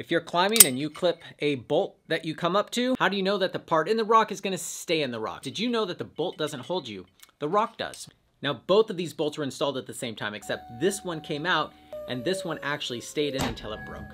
If you're climbing and you clip a bolt that you come up to, how do you know that the part in the rock is gonna stay in the rock? Did you know that the bolt doesn't hold you? The rock does. Now, both of these bolts were installed at the same time, except this one came out and this one actually stayed in until it broke.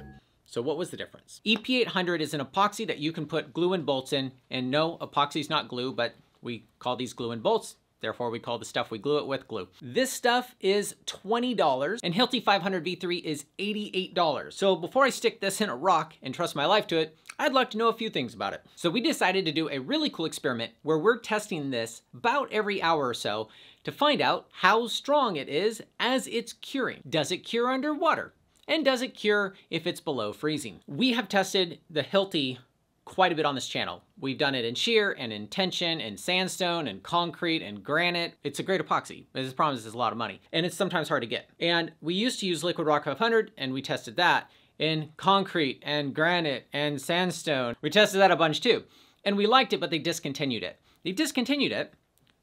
So what was the difference? EP800 is an epoxy that you can put glue and bolts in, and no, epoxy is not glue, but we call these glue and bolts Therefore, we call the stuff we glue it with glue. This stuff is $20 and Hilti 500 V3 is $88. So before I stick this in a rock and trust my life to it, I'd like to know a few things about it. So we decided to do a really cool experiment where we're testing this about every hour or so to find out how strong it is as it's curing. Does it cure underwater? And does it cure if it's below freezing? We have tested the Hilti quite a bit on this channel. We've done it in shear and in tension and sandstone and concrete and granite. It's a great epoxy. The problem is a lot of money and it's sometimes hard to get. And we used to use Liquid Rock 500 and we tested that in concrete and granite and sandstone. We tested that a bunch too. And we liked it, but they discontinued it. They discontinued it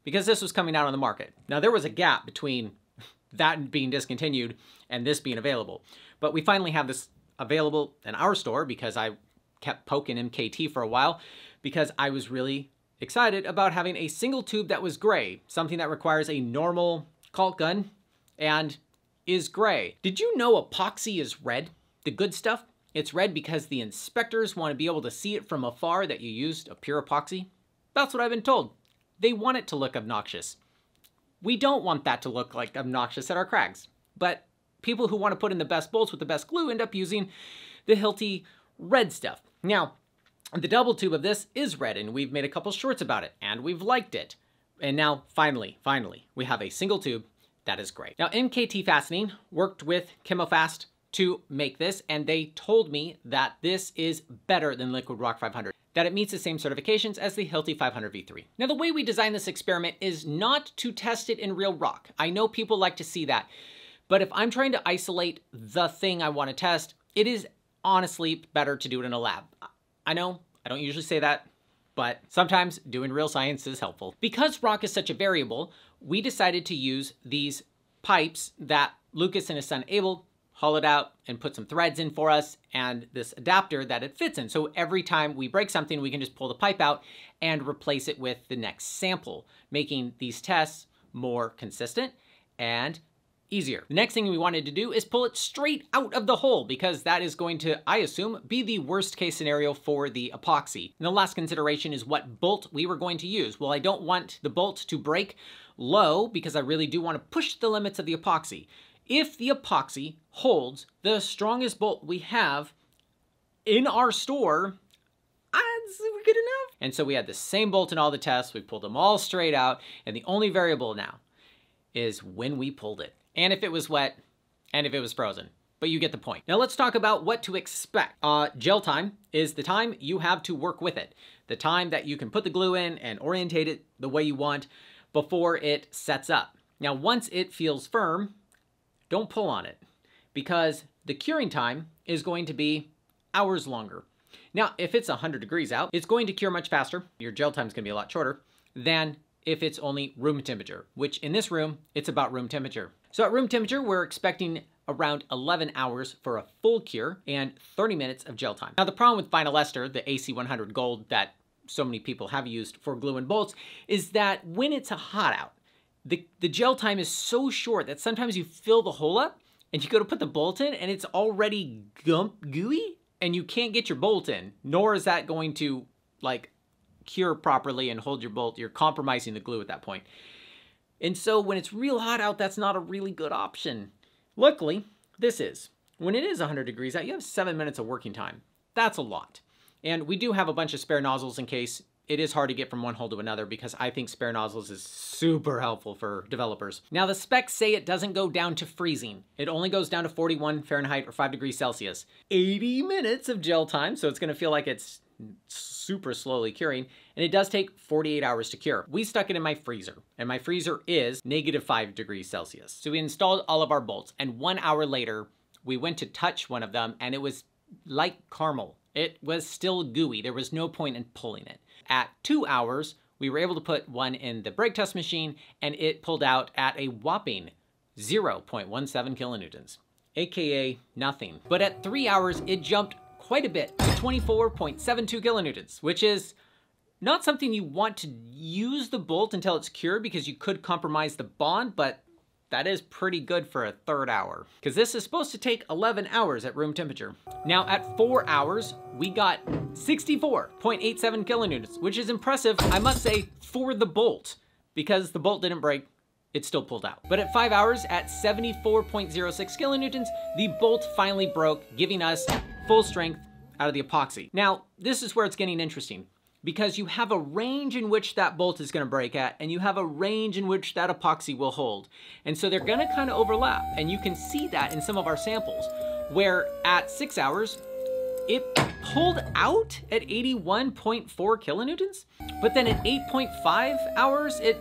because this was coming out on the market. Now there was a gap between that being discontinued and this being available. But we finally have this available in our store because I kept poking MKT for a while because I was really excited about having a single tube that was gray, something that requires a normal caulk gun and is gray. Did you know epoxy is red? The good stuff? It's red because the inspectors want to be able to see it from afar that you used a pure epoxy. That's what I've been told. They want it to look obnoxious. We don't want that to look like obnoxious at our crags. But people who want to put in the best bolts with the best glue end up using the Hilti red stuff. Now, the double tube of this is red, and we've made a couple shorts about it, and we've liked it. And now, finally, finally, we have a single tube that is great. Now, MKT Fastening worked with ChemoFast to make this, and they told me that this is better than Liquid Rock 500 that it meets the same certifications as the Hilti 500 V3. Now the way we designed this experiment is not to test it in real rock. I know people like to see that, but if I'm trying to isolate the thing I want to test, it is honestly better to do it in a lab. I know, I don't usually say that, but sometimes doing real science is helpful. Because rock is such a variable, we decided to use these pipes that Lucas and his son Abel hollowed out and put some threads in for us and this adapter that it fits in. So every time we break something, we can just pull the pipe out and replace it with the next sample, making these tests more consistent and easier. The next thing we wanted to do is pull it straight out of the hole because that is going to, I assume, be the worst case scenario for the epoxy. And the last consideration is what bolt we were going to use. Well, I don't want the bolt to break low because I really do want to push the limits of the epoxy. If the epoxy holds the strongest bolt we have in our store, that's good enough. And so we had the same bolt in all the tests. We pulled them all straight out. And the only variable now is when we pulled it and if it was wet, and if it was frozen. But you get the point. Now let's talk about what to expect. Uh, gel time is the time you have to work with it. The time that you can put the glue in and orientate it the way you want before it sets up. Now once it feels firm, don't pull on it because the curing time is going to be hours longer. Now, if it's 100 degrees out, it's going to cure much faster. Your gel time is going to be a lot shorter than if it's only room temperature, which in this room, it's about room temperature. So at room temperature, we're expecting around 11 hours for a full cure and 30 minutes of gel time. Now the problem with vinyl ester, the AC100 Gold that so many people have used for glue and bolts, is that when it's a hot out, the, the gel time is so short that sometimes you fill the hole up and you go to put the bolt in and it's already gump gooey and you can't get your bolt in, nor is that going to like cure properly and hold your bolt, you're compromising the glue at that point. And so when it's real hot out, that's not a really good option. Luckily, this is. When it is 100 degrees out, you have seven minutes of working time. That's a lot. And we do have a bunch of spare nozzles in case it is hard to get from one hole to another because I think spare nozzles is super helpful for developers. Now the specs say it doesn't go down to freezing. It only goes down to 41 Fahrenheit or 5 degrees Celsius. 80 minutes of gel time, so it's gonna feel like it's super slowly curing, and it does take 48 hours to cure. We stuck it in my freezer, and my freezer is negative 5 degrees Celsius. So we installed all of our bolts, and one hour later, we went to touch one of them, and it was like caramel. It was still gooey. There was no point in pulling it. At two hours, we were able to put one in the break test machine, and it pulled out at a whopping 0.17 kilonewtons, aka nothing. But at three hours, it jumped quite a bit to 24.72 kilonewtons, which is not something you want to use the bolt until it's cured because you could compromise the bond, but that is pretty good for a third hour because this is supposed to take 11 hours at room temperature. Now at four hours, we got 64.87 kilonewtons, which is impressive, I must say, for the bolt because the bolt didn't break, it still pulled out. But at five hours, at 74.06 kilonewtons, the bolt finally broke, giving us full strength out of the epoxy. Now, this is where it's getting interesting because you have a range in which that bolt is gonna break at, and you have a range in which that epoxy will hold. And so they're gonna kind of overlap, and you can see that in some of our samples, where at six hours, it pulled out at 81.4 kilonewtons, but then at 8.5 hours, it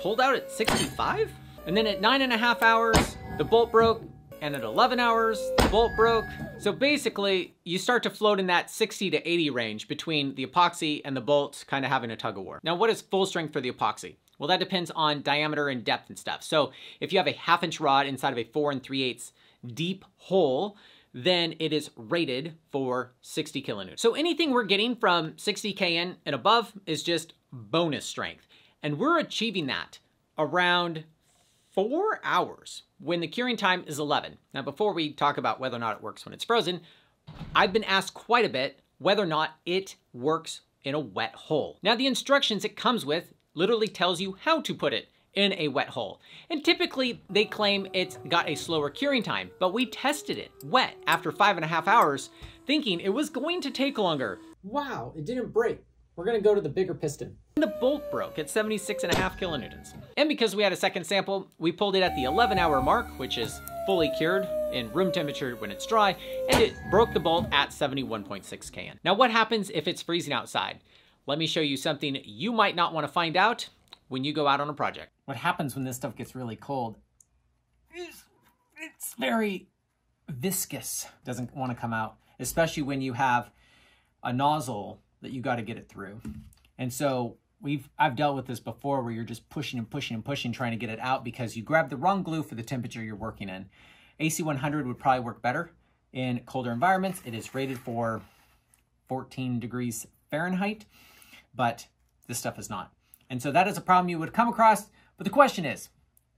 pulled out at 65? And then at nine and a half hours, the bolt broke, and at 11 hours, the bolt broke. So basically, you start to float in that 60 to 80 range between the epoxy and the bolt kind of having a tug of war. Now, what is full strength for the epoxy? Well, that depends on diameter and depth and stuff. So if you have a half inch rod inside of a four and three eighths deep hole, then it is rated for 60 kilonewtons. So anything we're getting from 60 kN and above is just bonus strength. And we're achieving that around four hours when the curing time is 11. Now, before we talk about whether or not it works when it's frozen, I've been asked quite a bit whether or not it works in a wet hole. Now, the instructions it comes with literally tells you how to put it in a wet hole. And typically they claim it's got a slower curing time, but we tested it wet after five and a half hours, thinking it was going to take longer. Wow, it didn't break. We're gonna go to the bigger piston. The bolt broke at 76 and a half kilonewtons. And because we had a second sample, we pulled it at the 11 hour mark, which is fully cured in room temperature when it's dry, and it broke the bolt at 71.6 kN. Now what happens if it's freezing outside? Let me show you something you might not wanna find out when you go out on a project. What happens when this stuff gets really cold is it's very viscous, doesn't wanna come out, especially when you have a nozzle that you got to get it through. And so we've I've dealt with this before where you're just pushing and pushing and pushing trying to get it out because you grab the wrong glue for the temperature you're working in. AC100 would probably work better in colder environments. It is rated for 14 degrees Fahrenheit, but this stuff is not. And so that is a problem you would come across. But the question is,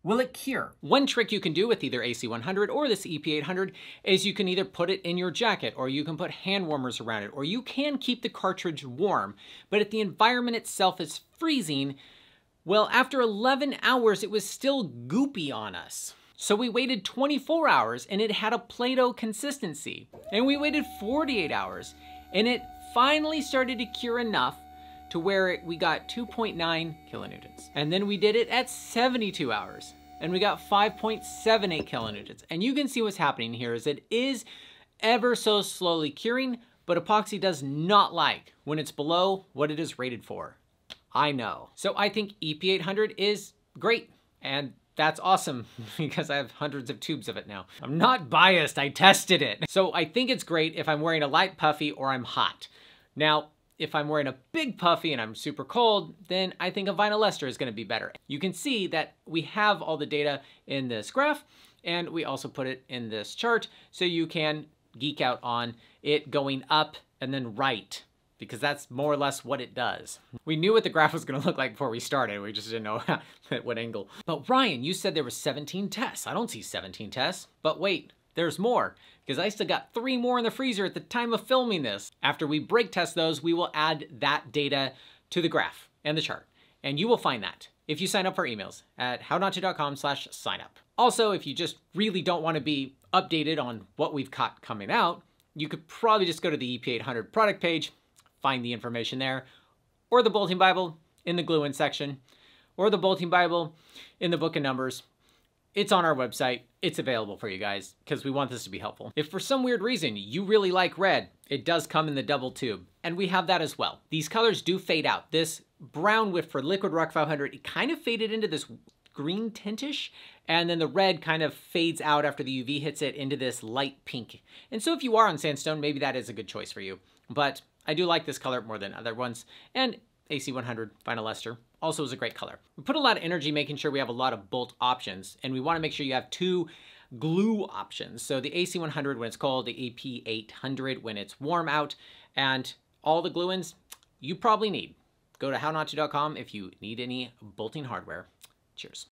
Will it cure? One trick you can do with either AC100 or this EP800 is you can either put it in your jacket or you can put hand warmers around it or you can keep the cartridge warm. But if the environment itself is freezing, well, after 11 hours, it was still goopy on us. So we waited 24 hours and it had a Play-Doh consistency. And we waited 48 hours and it finally started to cure enough to where it we got 2.9 kilonewtons. And then we did it at 72 hours and we got 5.78 kilonewtons. And you can see what's happening here is it is ever so slowly curing, but epoxy does not like when it's below what it is rated for. I know. So I think EP800 is great and that's awesome because I have hundreds of tubes of it now. I'm not biased, I tested it. So I think it's great if I'm wearing a light puffy or I'm hot. Now, if I'm wearing a big puffy and I'm super cold, then I think a vinyl ester is gonna be better. You can see that we have all the data in this graph and we also put it in this chart so you can geek out on it going up and then right because that's more or less what it does. We knew what the graph was gonna look like before we started, we just didn't know at what angle. But Ryan, you said there were 17 tests. I don't see 17 tests, but wait, there's more because I still got three more in the freezer at the time of filming this. After we break test those, we will add that data to the graph and the chart. And you will find that if you sign up for emails at hownot2.com slash sign up. Also, if you just really don't want to be updated on what we've got coming out, you could probably just go to the EP800 product page, find the information there, or the Bolting Bible in the glue-in section, or the Bolting Bible in the book of numbers, it's on our website. It's available for you guys because we want this to be helpful. If for some weird reason you really like red, it does come in the double tube and we have that as well. These colors do fade out. This brown with for Liquid Rock 500, it kind of faded into this green tintish and then the red kind of fades out after the UV hits it into this light pink. And so if you are on sandstone, maybe that is a good choice for you. But I do like this color more than other ones. And AC100 Vinyl Ester also is a great color. We put a lot of energy making sure we have a lot of bolt options, and we wanna make sure you have two glue options. So the AC100 when it's cold, the EP800 when it's warm out, and all the glue-ins you probably need. Go to hownot2.com if you need any bolting hardware. Cheers.